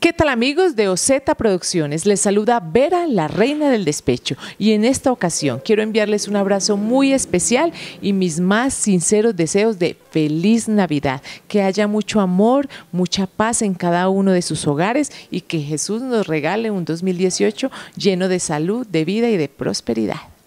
¿Qué tal amigos de Oceta Producciones? Les saluda Vera, la reina del despecho. Y en esta ocasión quiero enviarles un abrazo muy especial y mis más sinceros deseos de feliz Navidad. Que haya mucho amor, mucha paz en cada uno de sus hogares y que Jesús nos regale un 2018 lleno de salud, de vida y de prosperidad.